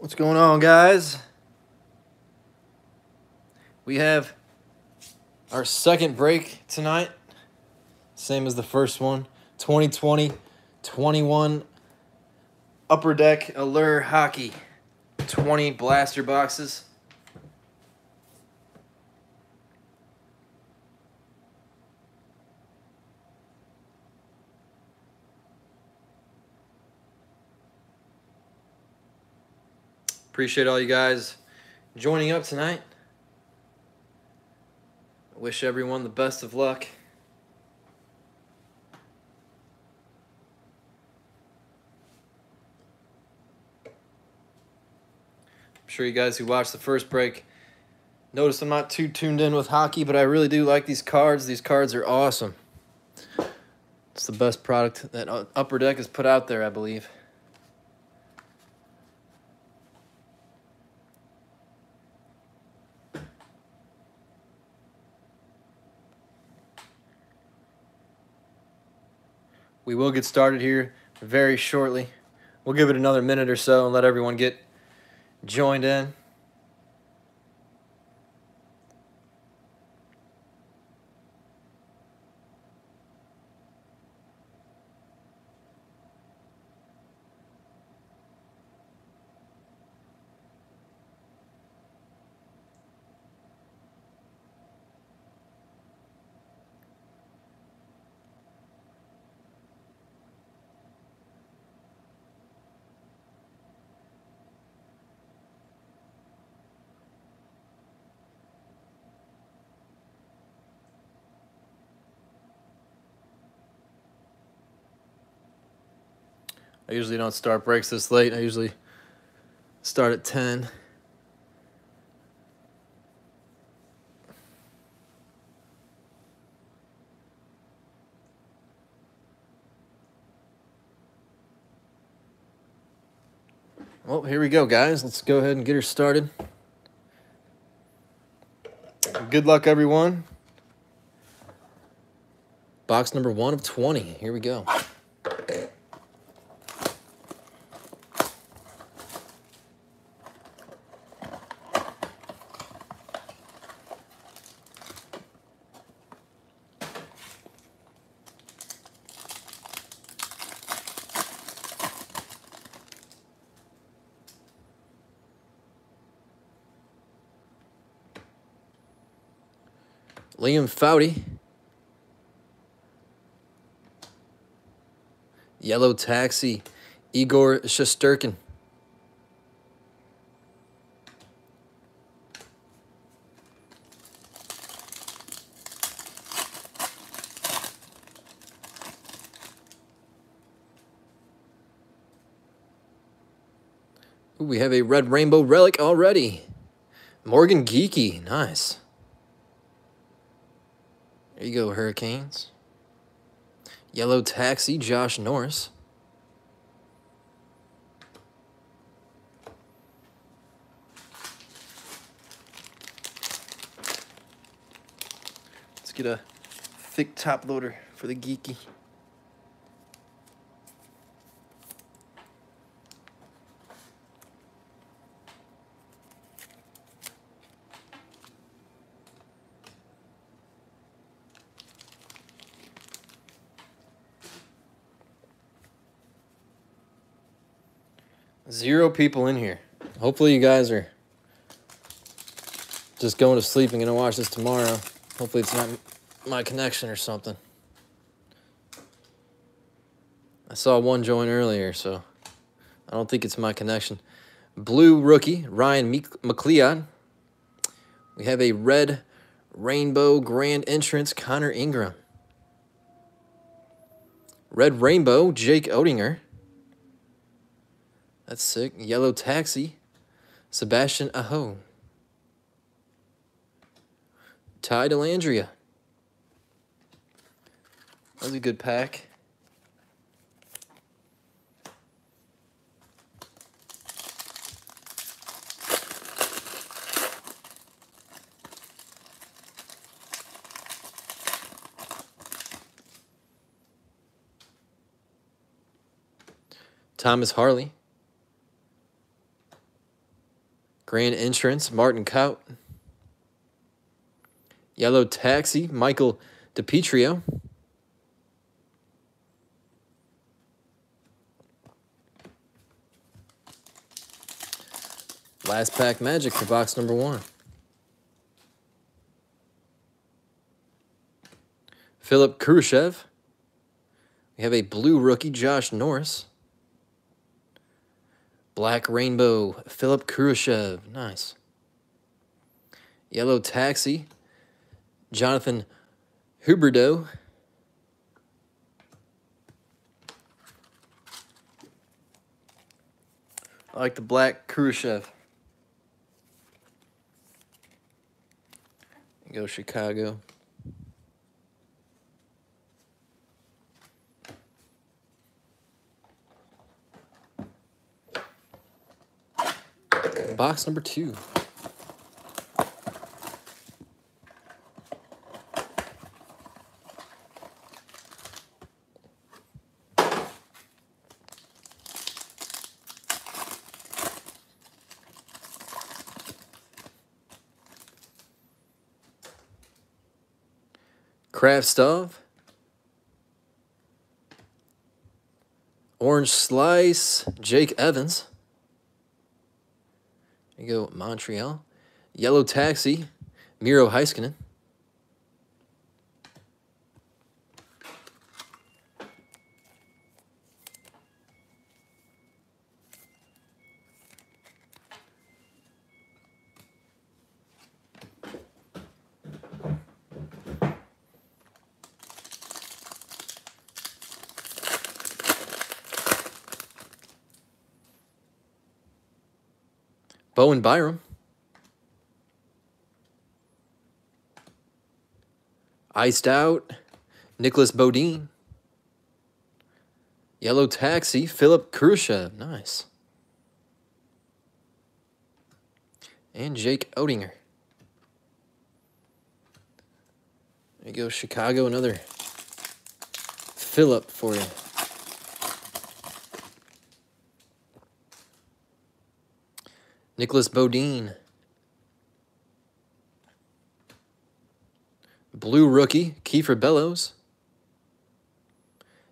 What's going on, guys? We have our second break tonight, same as the first one 2020 21 Upper Deck Allure Hockey 20 blaster boxes. Appreciate all you guys joining up tonight. Wish everyone the best of luck. I'm sure you guys who watched the first break noticed I'm not too tuned in with hockey, but I really do like these cards. These cards are awesome. It's the best product that Upper Deck has put out there, I believe. We will get started here very shortly. We'll give it another minute or so and let everyone get joined in. I usually don't start breaks this late. I usually start at 10. Well, here we go, guys. Let's go ahead and get her started. Good luck, everyone. Box number one of 20. Here we go. Liam Foudy. Yellow Taxi, Igor Shesterkin. Ooh, we have a red rainbow relic already. Morgan Geekie, nice. There you go, Hurricanes. Yellow Taxi, Josh Norris. Let's get a thick top loader for the Geekie. Zero people in here. Hopefully you guys are just going to sleep and to watch this tomorrow. Hopefully it's not my connection or something. I saw one join earlier, so I don't think it's my connection. Blue rookie, Ryan McLeod. We have a red rainbow grand entrance, Connor Ingram. Red rainbow, Jake Oettinger. That's sick. Yellow Taxi. Sebastian Aho. Ty Dellandrea. That was a good pack. Thomas Harley. Grand Entrance, Martin Kaut. Yellow Taxi, Michael DiPietro. Last pack magic for box number one. Philip Kurashev. We have a blue rookie, Josh Norris. Black Rainbow, Philip Kurashev. Nice. Yellow Taxi, Jonathan Huberdeau. I like the black Kurashev. Go Chicago. Box number two. Kravtsov. Orange Slice, Jake Evans. You go, Montreal. Yellow Taxi, Miro Heiskanen. Bowen Byram. Iced Out, Nicholas Beaudin. Yellow Taxi, Philip Kurashev. Nice. And Jake Oettinger. There you go, Chicago. Another Philip for you. Nicholas Beaudin. Blue Rookie, Kiefer Bellows.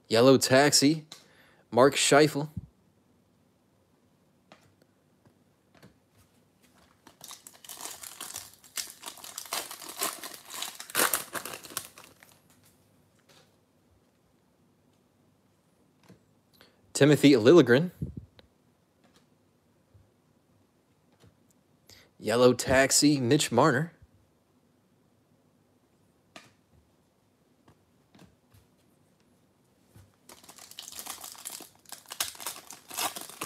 Yellow Taxi, Mark Scheifele. Timothy Liljegren. Yellow Taxi, Mitch Marner.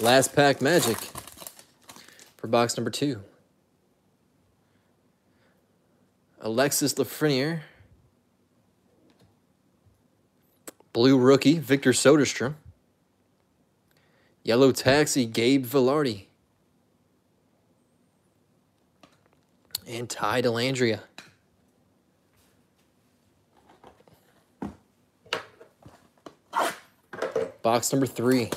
Last pack magic for box number two. Alexis Lafreniere. Blue rookie, Victor Soderstrom. Yellow taxi, Gabe Vilardi. And Ty Dellandrea. Box number three.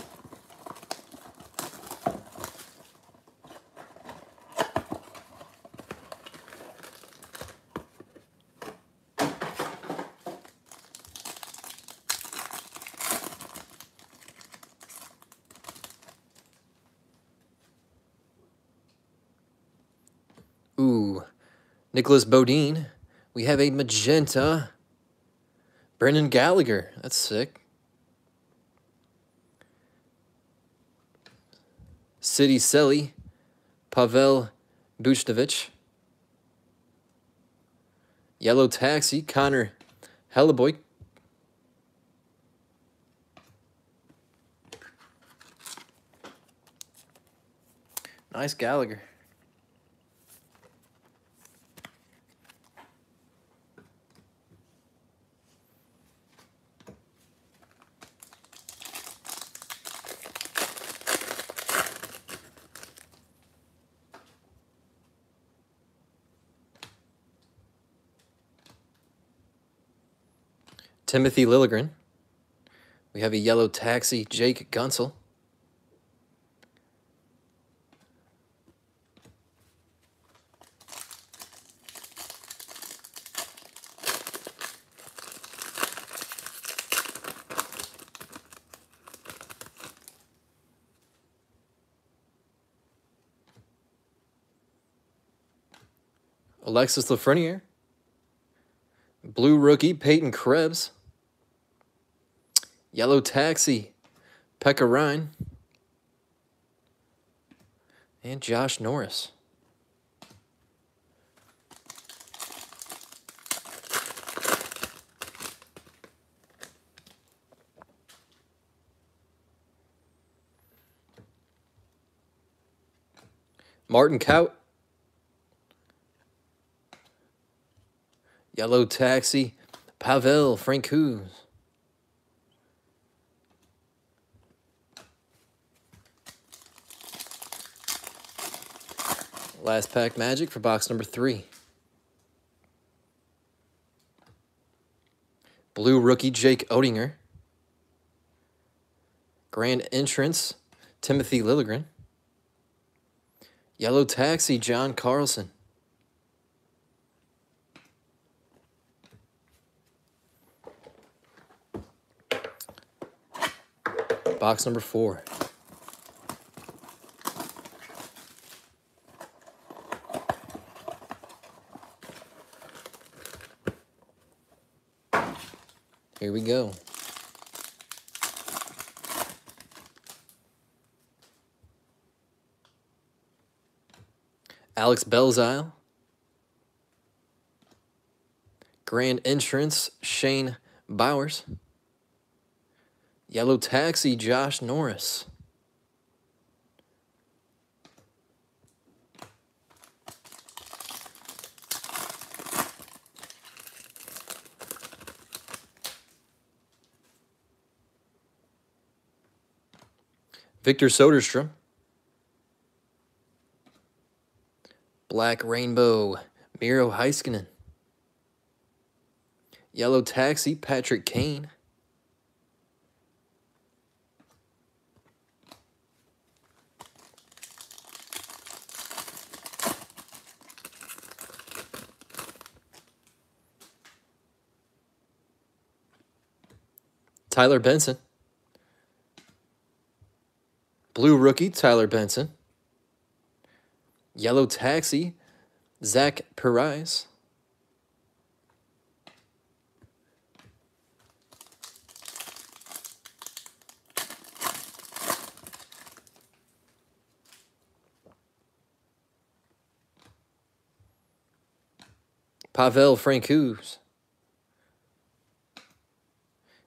Ooh, Nicholas Beaudin. We have a magenta. Brendan Gallagher. That's sick. City Selly. Pavel Buchnevich. Yellow Taxi. Connor Hellebuyck. Nice Gallagher. Timothy Liljegren. We have a yellow taxi, Jake Guentzel. Alexis Lafreniere. Blue rookie Peyton Krebs. Yellow taxi, Pekka Rinne. And Josh Norris. Martin Kaut. Yellow Taxi, Pavel Francouz. Last pack magic for box number three. Blue rookie Jake Oettinger. Grand entrance Timothy Liljegren. Yellow Taxi, John Carlson. Box number four. Here we go. Alex Belzile. Grand Entrance, Shane Bowers. Yellow Taxi, Josh Norris. Victor Soderstrom. Black Rainbow, Miro Heiskanen. Yellow Taxi, Patrick Kane. Tyler Benson. Blue rookie, Tyler Benson. Yellow Taxi, Zach Parise. Pavel Francouz.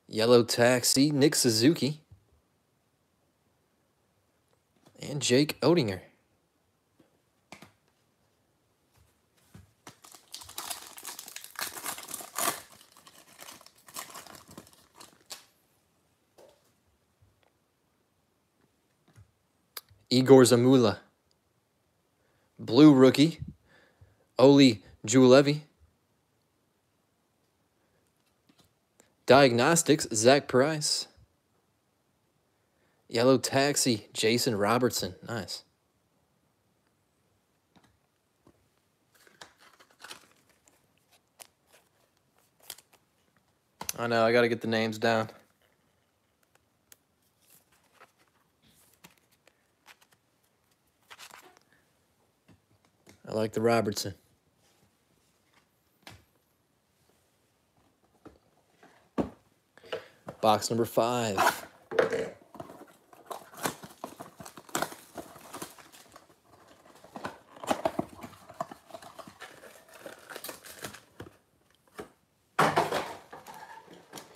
Yellow Taxi, Nick Suzuki. And Jake Oettinger. Igor Zamula. Blue rookie, Olli Juolevi. Diagnostics, Zach Price. Yellow Taxi, Jason Robertson. Nice. I know, I got to get the names down. I like the Robertson. Box number five.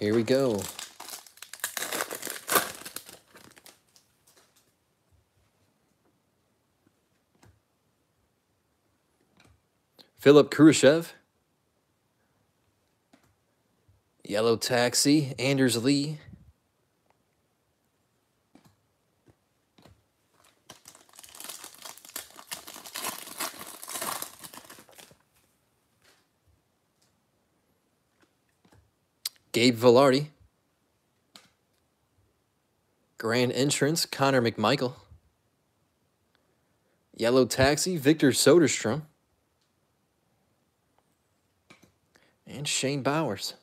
Here we go. Philip Kurashev. Yellow Taxi, Anders Lee. Gabe Vilardi. Grand Entrance, Connor McMichael. Yellow Taxi, Victor Soderstrom. And Shane Bowers.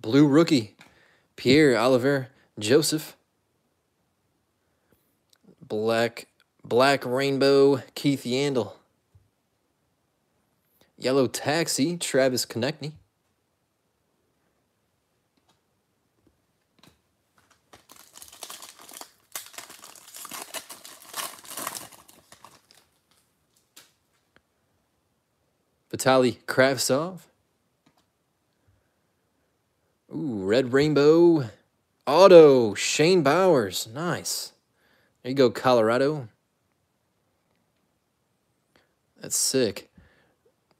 Blue rookie, Pierre Oliver Joseph. Black Black Rainbow, Keith Yandle. Yellow Taxi, Travis Konecny. Vitaly Kravtsov. Ooh, Red Rainbow. Auto, Shane Bowers. Nice. There you go, Colorado. That's sick.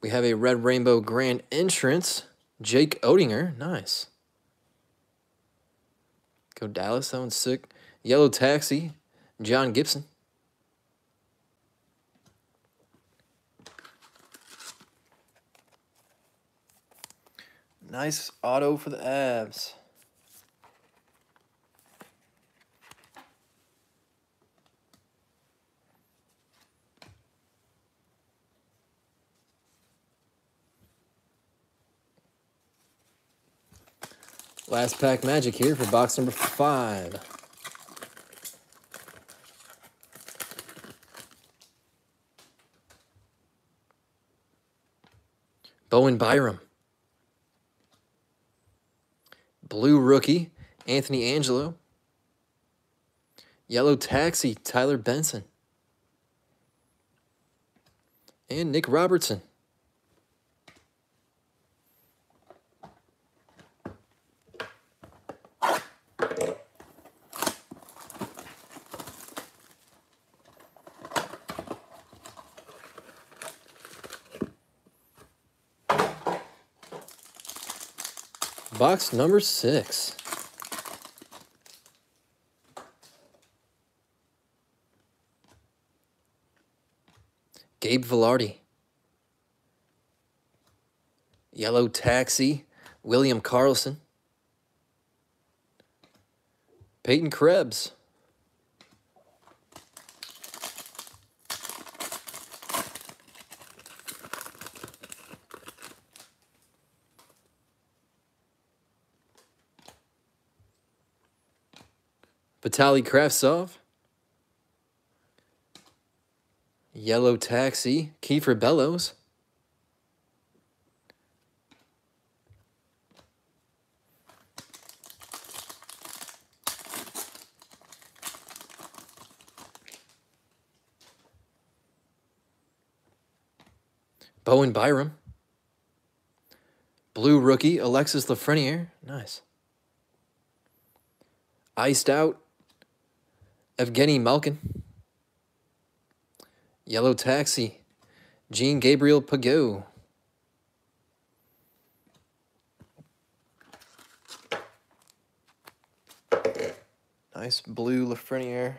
We have a Red Rainbow Grand Entrance. Jake Oettinger. Nice. Go Dallas. That one's sick. Yellow Taxi. John Gibson. Nice auto for the Avs. Last pack magic here for box number five. Bowen Byram. Blue rookie, Anthony Angelo. Yellow taxi, Tyler Benson. And Nick Robertson. Box number six. Gabe Vilardi. Yellow Taxi, William Karlsson. Peyton Krebs. Vitaly Kravtsov. Yellow Taxi, Kiefer Bellows. Bowen Byram. Blue rookie, Alexis Lafreniere. Nice. Iced out, Evgeny Malkin. Yellow Taxi, Jean Gabriel Pageau. Nice blue Lafreniere.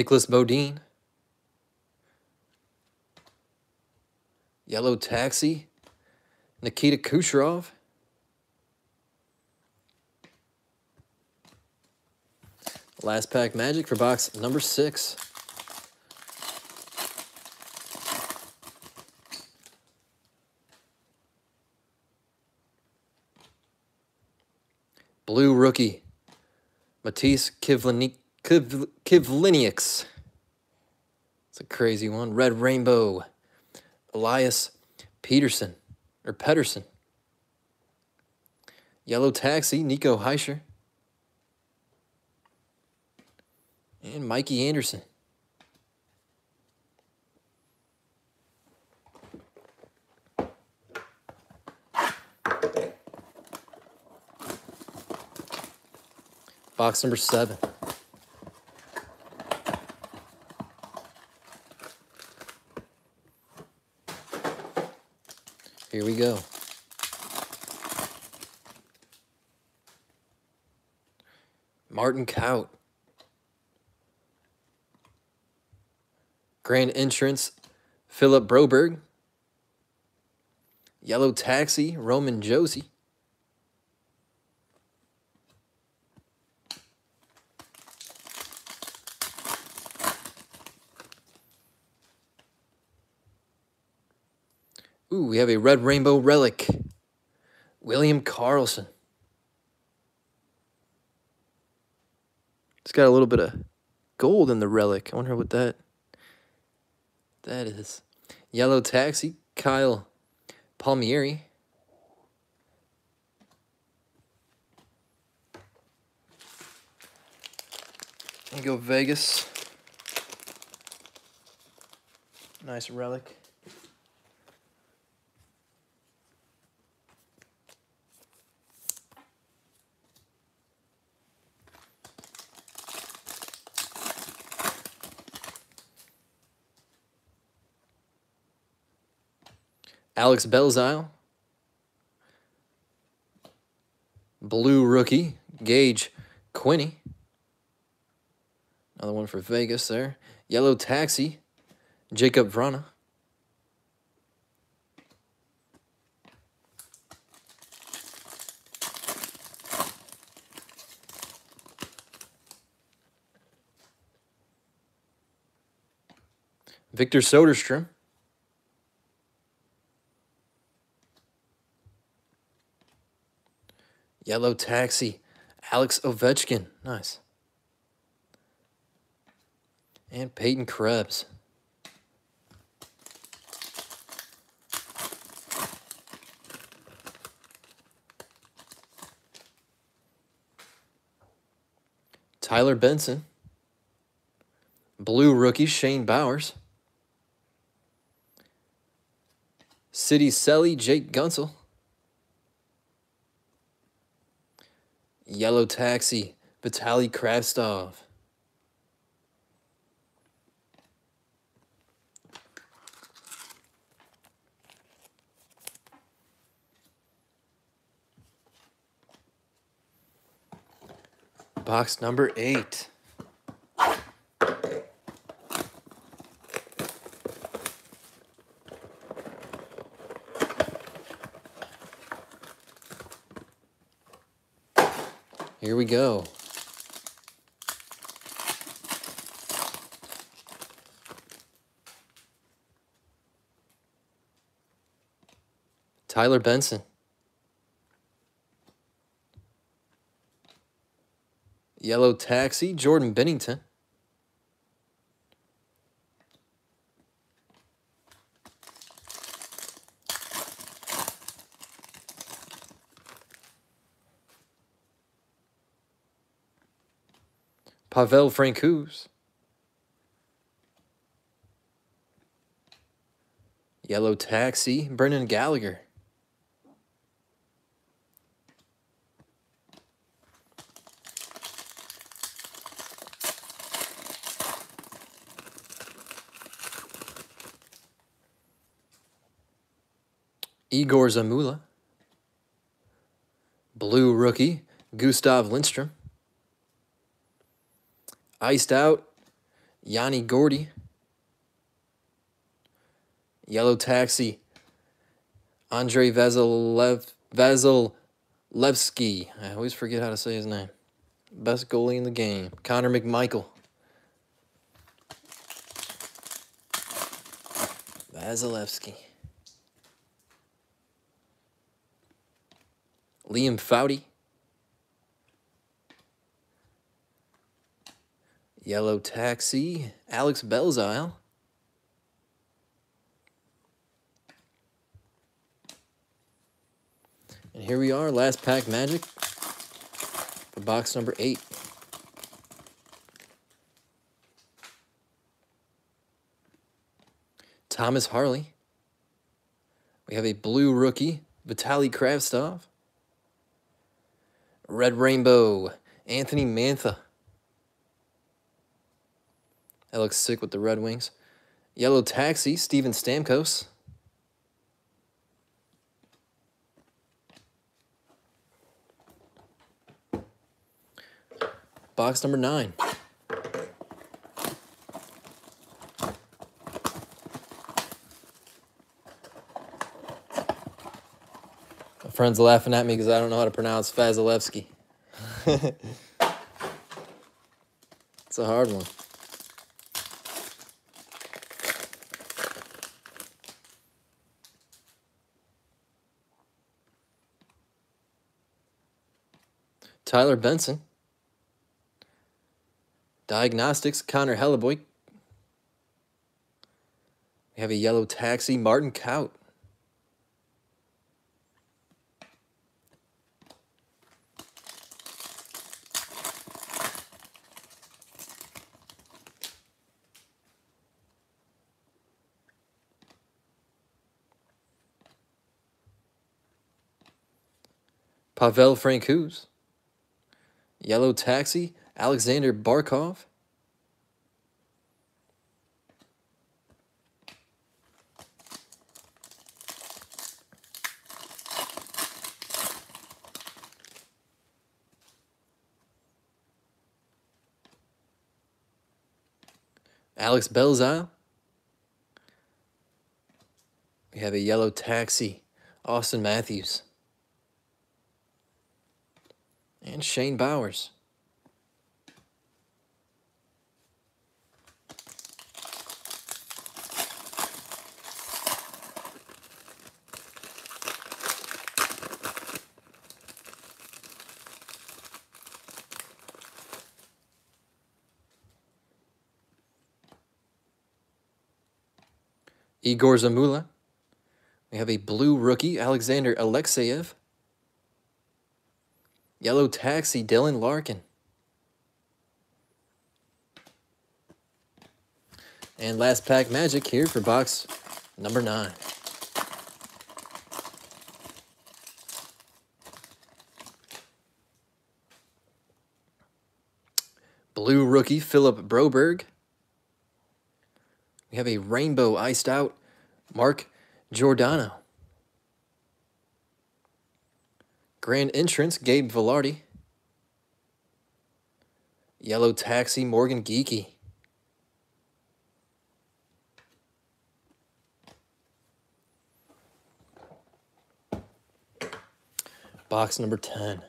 Nicholas Beaudin. Yellow Taxi. Nikita Kucherov. Last pack magic for box number six. Blue rookie. Matisse Kivleniek. Kiv. It's a crazy one. Red Rainbow. Elias Pettersson. Or Pedersen. Yellow Taxi, Nico Hischier. And Mikey Anderson. Box number seven. Here we go. Martin Kaut. Grand Entrance, Philip Broberg. Yellow Taxi, Roman Josi. Ooh, we have a red rainbow relic. William Karlsson. It's got a little bit of gold in the relic. I wonder what that that is. Yellow Taxi, Kyle Palmieri. And go Vegas. Nice relic. Alex Belzile. Blue rookie, Gage Quinney. Another one for Vegas there. Yellow Taxi, Jacob Vrana. Victor Soderstrom. Yellow Taxi, Alex Ovechkin. Nice. And Peyton Krebs. Tyler Benson. Blue rookie, Shane Bowers. City Selly, Jake Guentzel. Yellow Taxi, Vitaly Kravtsov. Box number eight. Here we go. Tyler Benson. Yellow Taxi, Jordan Binnington. Pavel Francouz. Yellow Taxi, Brendan Gallagher. Igor Zamula. Blue rookie, Gustav Lindstrom. Iced out, Yanni Gourde, Yellow Taxi, Andre Vazilev, Vasilevsky. I always forget how to say his name. Best goalie in the game. Connor McMichael. Vasilevsky. Liam Foudy. Yellow Taxi, Alex Belzile. And here we are, last pack magic for box number eight. Thomas Harley. We have a blue rookie, Vitaly Kravtsov. Red Rainbow, Anthony Mantha. That looks sick with the Red Wings. Yellow Taxi, Steven Stamkos. Box number nine. My friends laughing at me because I don't know how to pronounce Vasilevsky. it's a hard one. Tyler Benson. Diagnostics, Connor Hellebuyck. We have a yellow taxi, Martin Kaut. Pavel Francouz. Yellow Taxi, Alexander Barkov. Alex Belzile. We have a yellow taxi, Auston Matthews. And Shane Bowers. Igor Zamula. We have a blue rookie, Alexander Alexeyev. Yellow Taxi, Dylan Larkin. And last pack magic here for box number nine. Blue rookie, Philip Broberg. We have a rainbow iced out, Mark Giordano. Grand Entrance, Gabe Vilardi. Yellow Taxi, Morgan Geekie. Box number 10.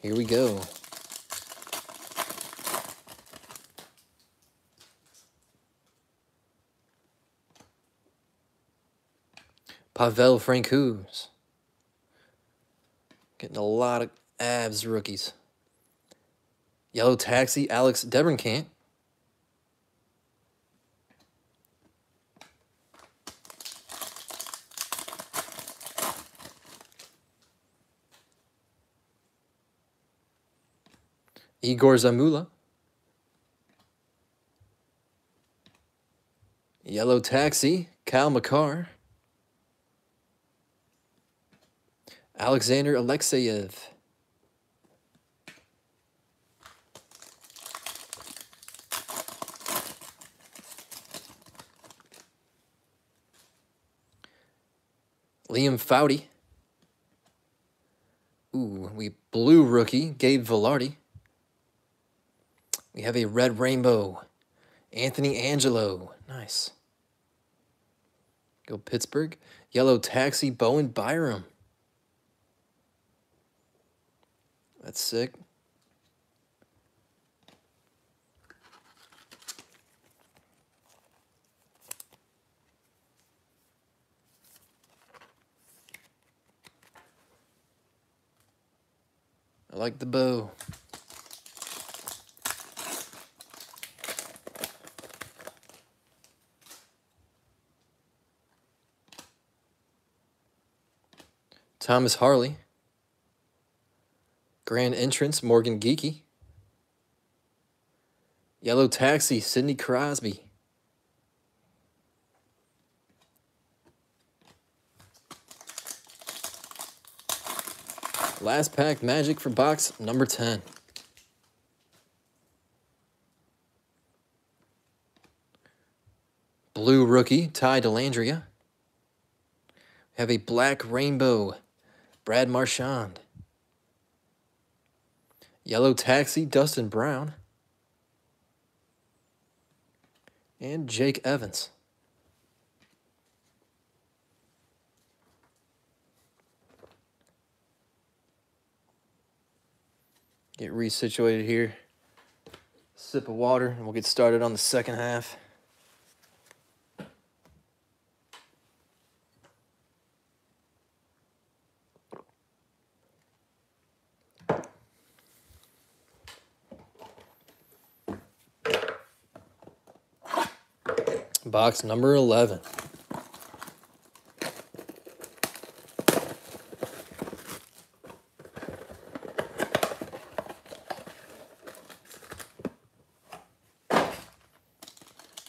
Here we go. Pavel Francouz. Getting a lot of Avs rookies. Yellow Taxi, Alex DeBrincat. Igor Zamula. Yellow Taxi, Cale Makar. Alexander Alexeyev. Liam Foudy. Ooh, we blue rookie, Gabe Vilardi. We have a red rainbow, Anthony Angelo. Nice. Go Pittsburgh. Yellow taxi, Bowen Byram. That's sick. I like the bow. Thomas Harley. Grand Entrance, Morgan Geekie. Yellow Taxi, Sidney Crosby. Last pack magic for box number 10. Blue rookie, Ty Dellandrea. Have a black rainbow, Brad Marchand. Yellow Taxi, Dustin Brown. And Jake Evans. Get resituated here. Sip of water, and we'll get started on the second half. Box number 11.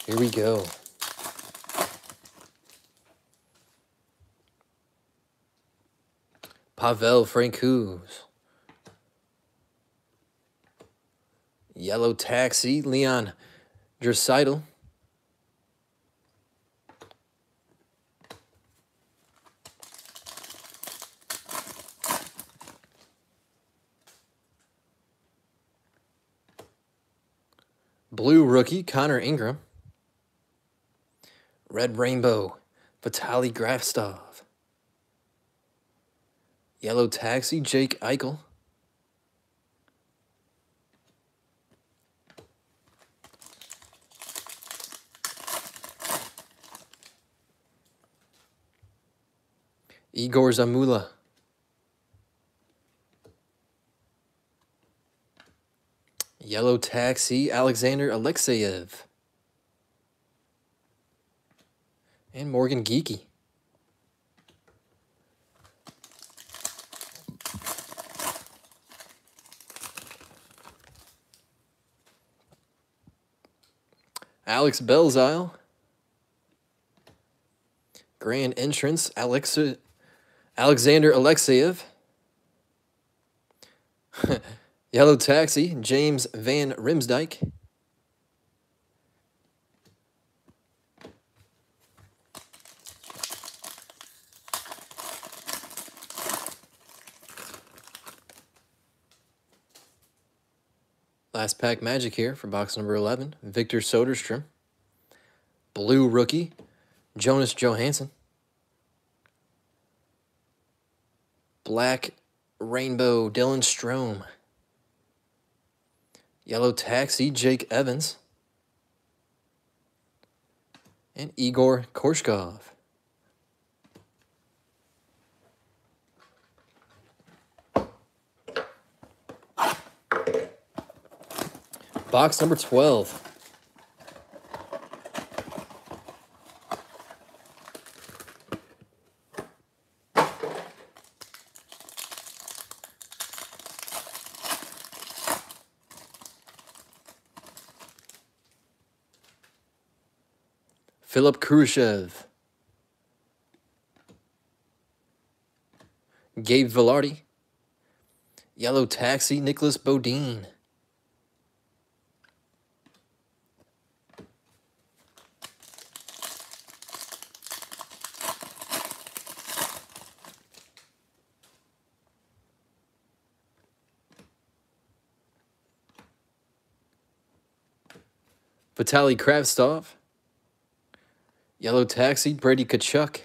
Here we go. Pavel Francouz. Yellow Taxi, Leon Draisaitl. Blue rookie, Connor Ingram. Red Rainbow, Vitaly Kravtsov. Yellow Taxi, Jack Eichel. Igor Zamula. Yellow Taxi, Alexander Alexeyev. And Morgan Geekie. Alex Belzile. Grand Entrance, Alex Alexander Alexeyev. Yellow Taxi, James Van Riemsdyk. Last pack magic here for box number 11. Victor Soderstrom. Blue rookie, Jonas Johansson. Black rainbow, Dylan Strome. Yellow Taxi, Jake Evans. And Igor Korshkov. Box number 12. Philip Kurashev. Gabe Vilardi. Yellow Taxi, Nicholas Beaudin. Vitaly Kravtsov. Yellow Taxi, Brady Tkachuk.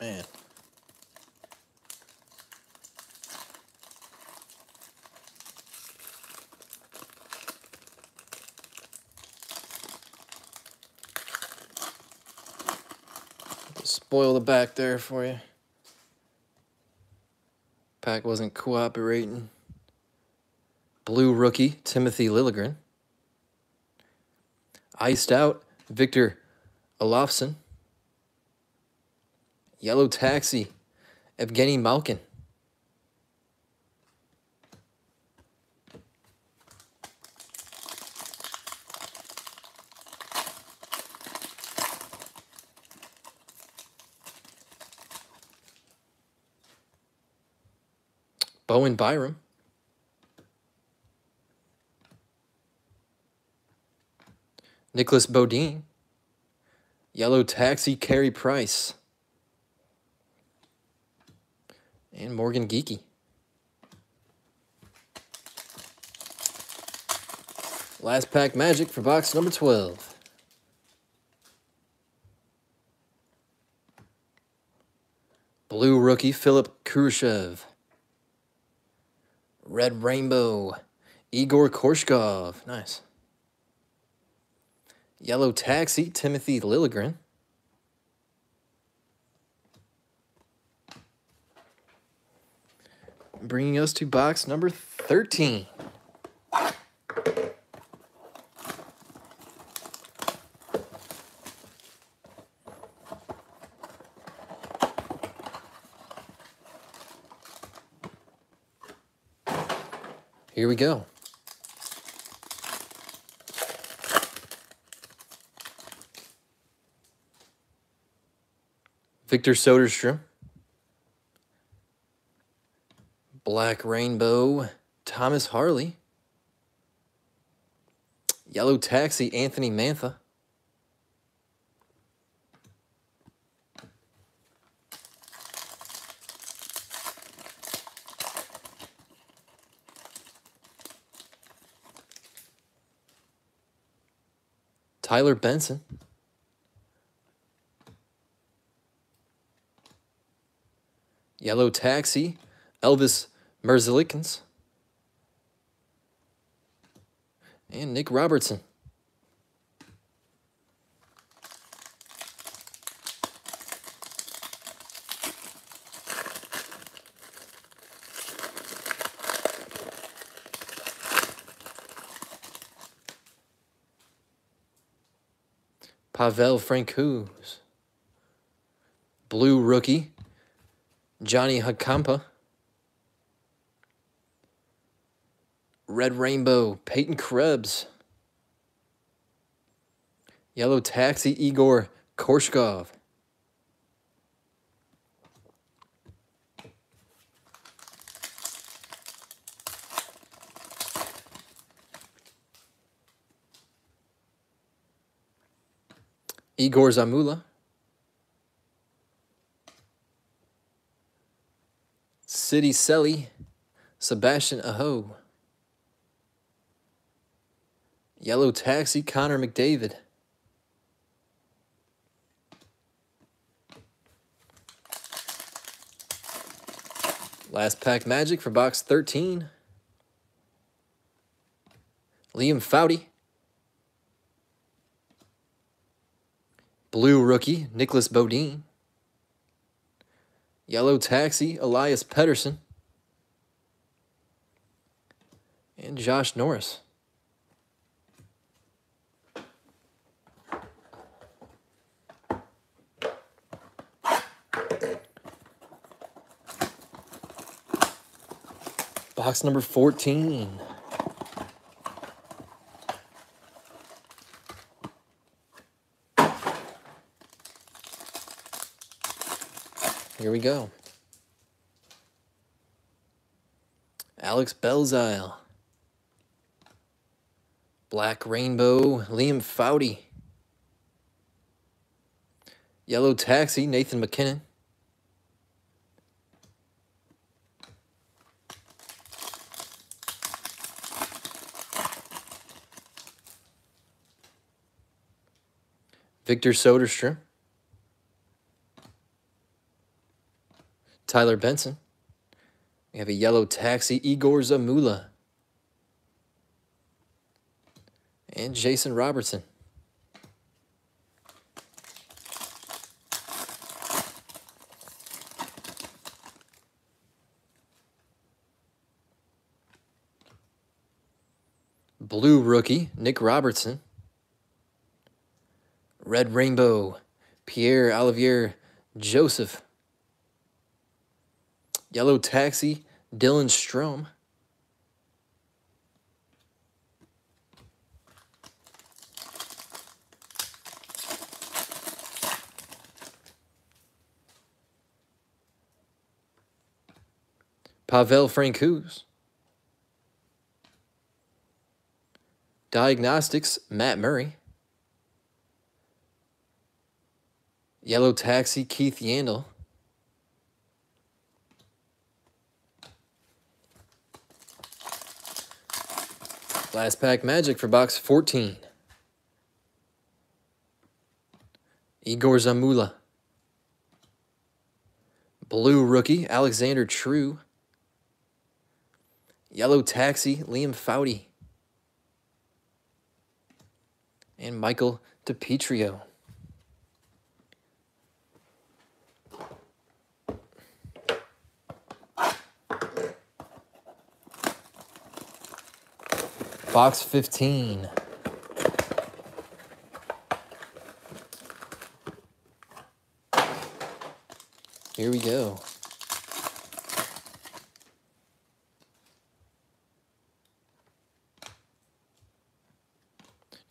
Man. Spoil the back there for you. Pack wasn't cooperating. Blue rookie, Timothy Liljegren. Iced out, Victor Olofsson. Yellow Taxi, Evgeny Malkin. Bowen Byram. Nicholas Beaudin. Yellow Taxi, Carey Price. And Morgan Geekie. Last pack magic for box number 12. Blue rookie Philip Kurashev. Red Rainbow Igor Korshkov. Nice. Yellow Taxi Timothy Liljegren. Bringing us to box number 13. Here we go. Victor Soderstrom. Black Rainbow, Thomas Harley. Yellow Taxi, Anthony Mantha. Tyler Benson. Yellow Taxi, Elvis Merzlikins. And Nick Robertson. Pavel Francouz. Blue rookie, Jani Hakanpää. Red Rainbow, Peyton Krebs. Yellow Taxi, Igor Korshkov. Igor Zamula. City Selly, Sebastian Aho. Yellow Taxi, Connor McDavid. Last pack magic for box 13. Liam Foudy. Blue rookie, Nicholas Beaudin. Yellow Taxi, Elias Pettersson. And Josh Norris. Box number 14. Here we go. Alex Belzile. Black Rainbow, Liam Foudy. Yellow Taxi, Nathan MacKinnon. Victor Soderstrom. Tyler Benson. We have a yellow taxi, Igor Zamula. And Jason Robertson. Blue rookie, Nick Robertson. Red Rainbow, Pierre Olivier Joseph. Yellow Taxi, Dylan Strome. Pavel Francouz. Diagnostics, Matt Murray. Yellow Taxi, Keith Yandle. Last pack magic for box 14. Igor Zamula. Blue rookie, Alexander True. Yellow Taxi, Liam Foudy. And Michael DiPietro. Box 15. Here we go.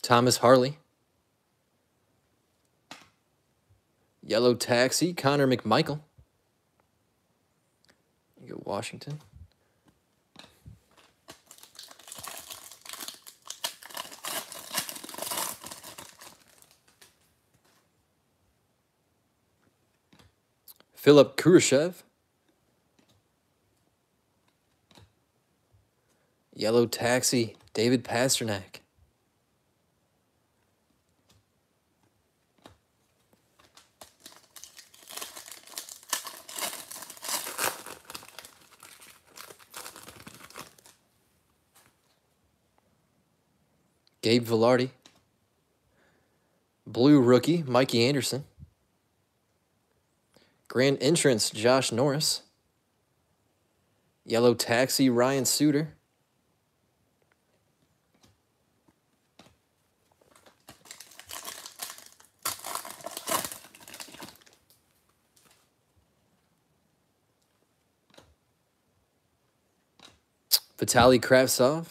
Thomas Harley. Yellow Taxi, Connor McMichael. You go Washington. Philip Kurashev. Yellow Taxi, David Pastrnak. Gabe Vilardi. Blue rookie, Mikey Anderson. Grand Entrance, Josh Norris. Yellow Taxi, Ryan Suter. Vitaly Kravtsov.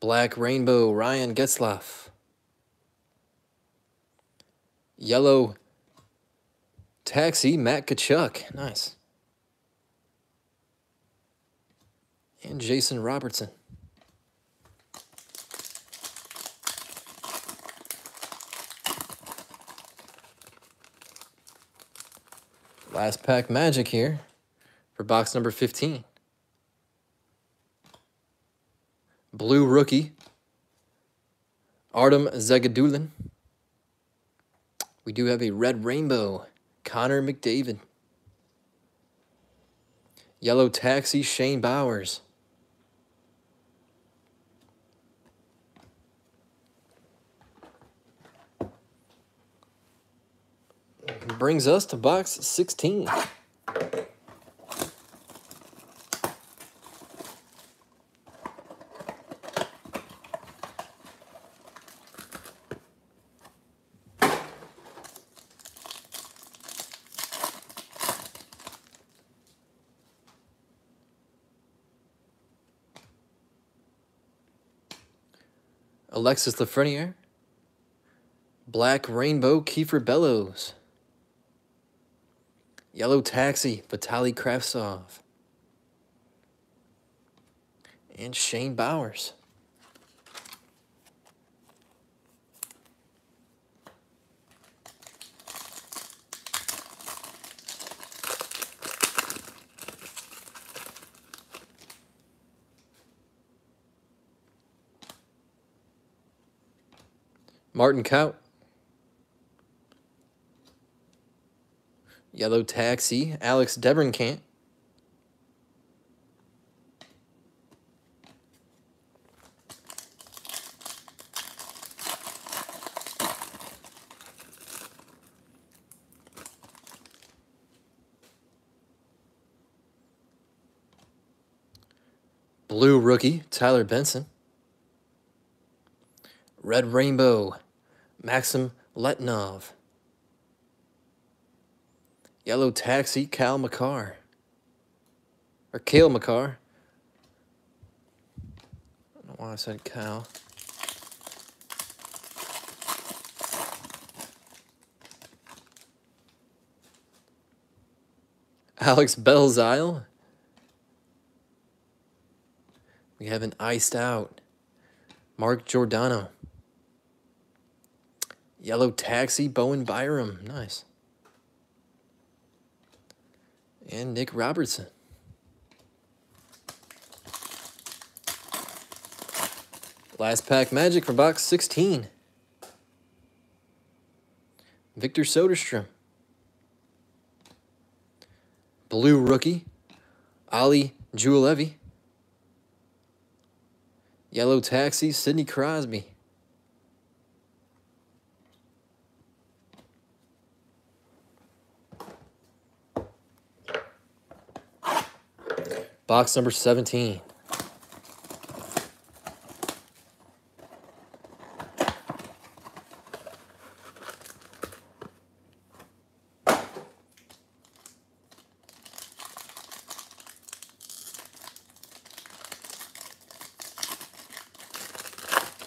Black Rainbow, Ryan Getzlaf. Yellow Taxi, Matt Tkachuk. Nice. And Jason Robertson. Last pack magic here for box number 15. Blue rookie, Artem Zagidulin. We do have a red rainbow, Connor McDavid. Yellow taxi, Shane Bowers. Brings us to box 16. Alexis Lafreniere. Black Rainbow, Kiefer Bellows. Yellow Taxi, Vitaly Kravtsov. And Shane Bowers. Martin Kaut. Yellow Taxi, Alex Debrincat. Blue rookie, Tyler Benson. Red Rainbow, Maxim Letunov. Yellow Taxi, Cal McCarr. Or Cale Makar. I don't know why I said Cal. Alex Belzile. We have an iced out. Mark Giordano. Yellow Taxi, Bowen Byram. Nice. And Nick Robertson. Last pack magic for box 16. Victor Soderstrom. Blue rookie, Olli Juolevi. Yellow Taxi, Sidney Crosby. Box number 17.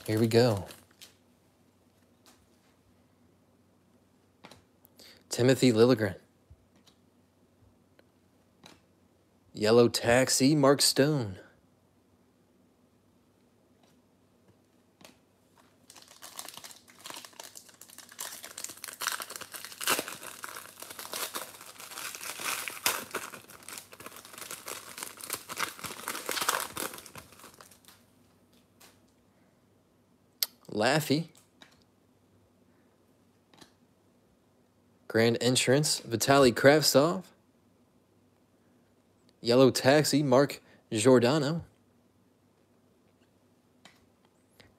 Here we go. Timothy Liljegren. Yellow Taxi, Mark Stone. Laffy. Grand Entrance, Vitali Kravtsov. Yellow Taxi, Mark Giordano.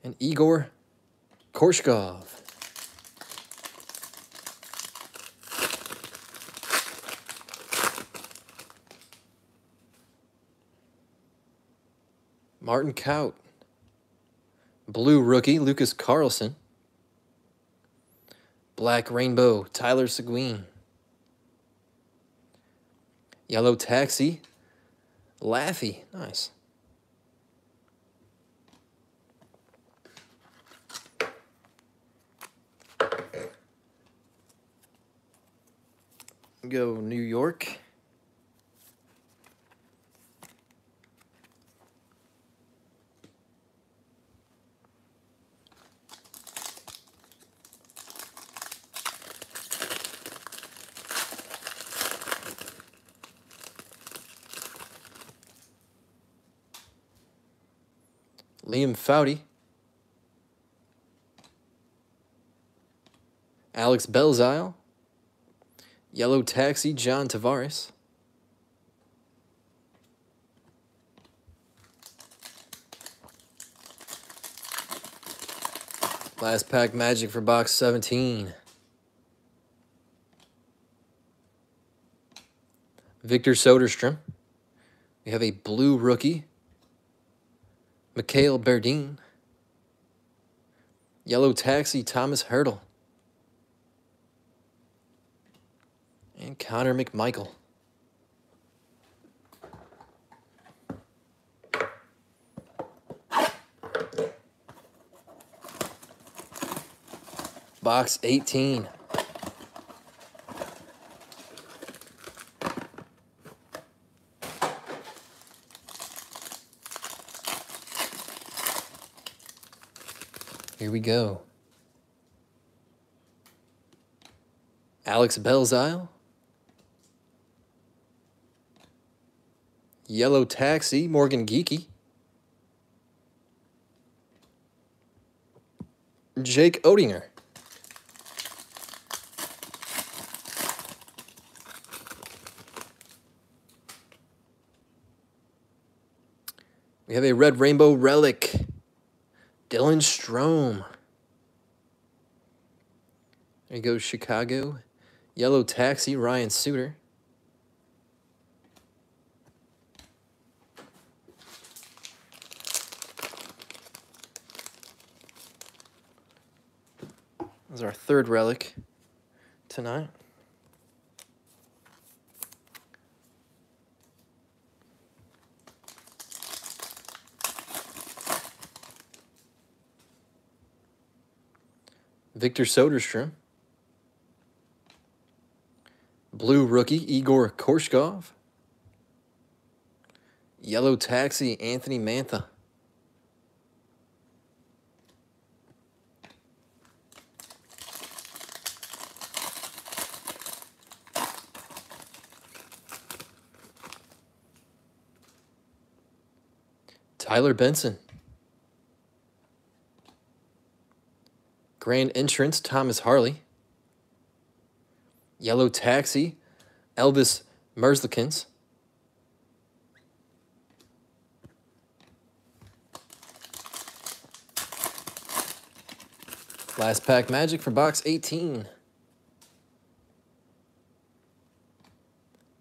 And Igor Korshkov. Martin Kaut. Blue rookie, Lucas Carlsson. Black Rainbow, Tyler Seguin. Yellow Taxi, Laffy. Nice. Go New York. Liam Foudy. Alex Belzile. Yellow Taxi, John Tavares. Last pack magic for box 17. Victor Soderstrom. We have a blue rookie, Mikhail Berdin. Yellow Taxi, Thomas Hurdle. And Connor McMichael. Box 18. We go. Alex Belzile. Yellow Taxi, Morgan Geekie. Jake Oettinger. We have a red rainbow relic. Dylan Strome. There you go, Chicago. Yellow Taxi, Ryan Suter. This is our third relic tonight. Victor Soderstrom. Blue rookie Igor Korshkov. Yellow taxi Anthony Mantha. Tyler Benson. Grand Entrance, Thomas Harley. Yellow Taxi, Elvis Merzlikins. Last pack magic for box 18.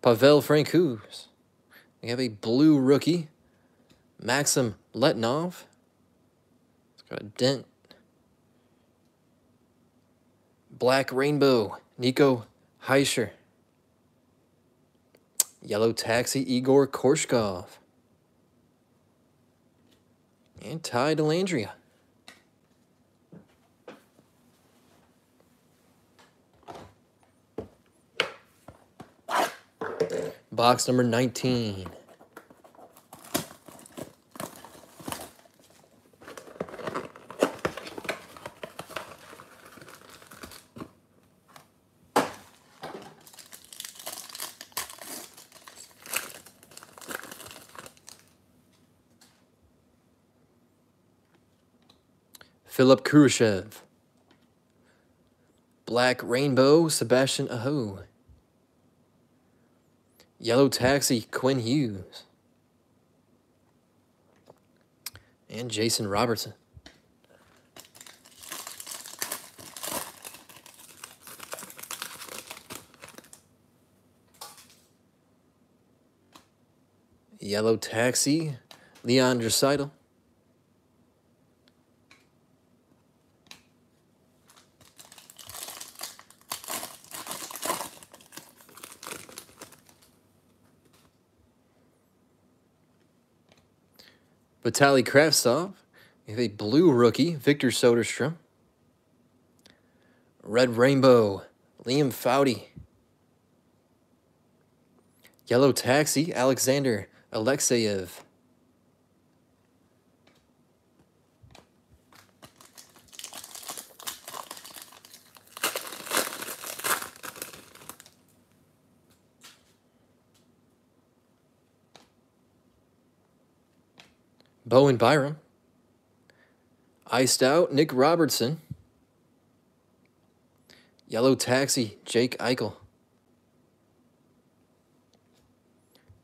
Pavel Francouz. We have a blue rookie, Maxim Letunov. It's got a dent. Black Rainbow, Nico Hischier. Yellow Taxi, Igor Korshkov. And Ty Dellandrea. Box number 19. Philip Kurashev. Black Rainbow, Sebastian Aho. Yellow Taxi, Quinn Hughes. And Jason Robertson. Yellow Taxi, Leon Draisaitl. Vitaly Kravtsov. We have a blue rookie, Victor Soderstrom. Red Rainbow, Liam Foudy. Yellow Taxi, Alexander Alexeyev. Bowen Byram. Iced Out, Nick Robertson. Yellow Taxi, Jack Eichel.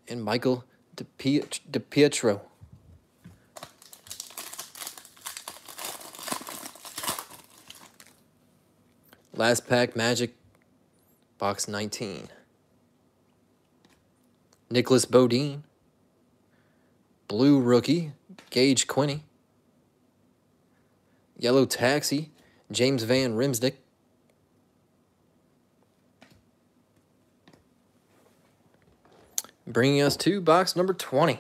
And Michael DiPietro. Last pack, Magic, box 19. Nicholas Beaudin. Blue rookie, Gage Quinney. Yellow Taxi, James Van Riemsdyk. Bringing us to box number 20.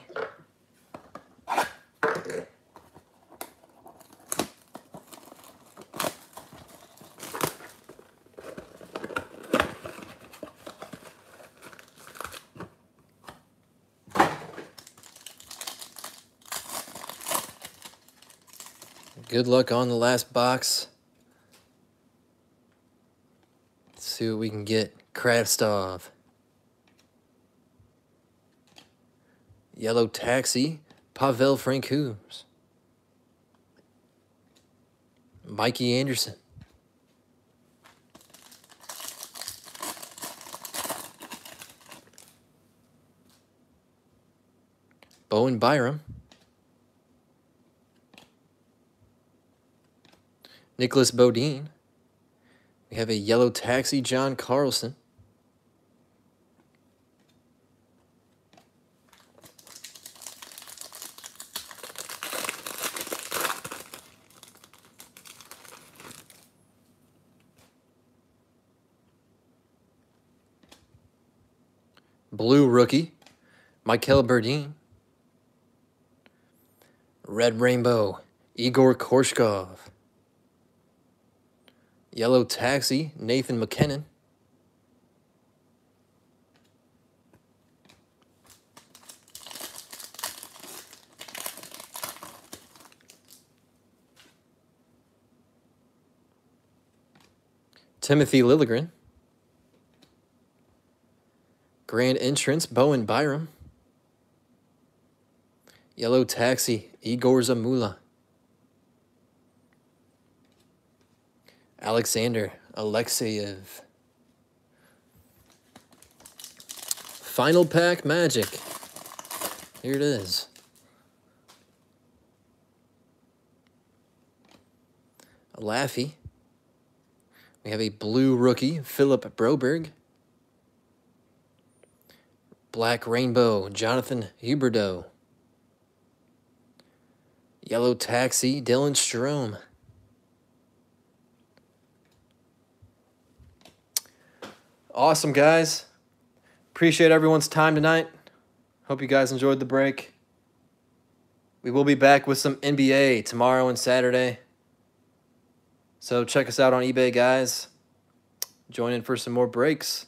Good luck on the last box. Let's see what we can get. Kravtsov. Yellow Taxi. Pavel Francouz. Mikey Anderson. Bowen Byram. Nicholas Beaudin. We have a yellow taxi, John Carlson. Blue rookie, Michael Berdin. Red Rainbow, Igor Korshkov. Yellow Taxi, Nathan MacKinnon. Timothy Liljegren. Grand Entrance, Bowen Byram. Yellow Taxi, Igor Zamula. Alexander Alexeyev. Final pack magic. Here it is. A Laffy. We have a blue rookie, Philip Broberg. Black Rainbow, Jonathan Huberdeau. Yellow Taxi, Dylan Strome. Awesome, guys. Appreciate everyone's time tonight. Hope you guys enjoyed the break. We will be back with some NBA tomorrow and Saturday. So check us out on eBay, guys. Join in for some more breaks.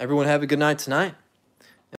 Everyone have a good night tonight.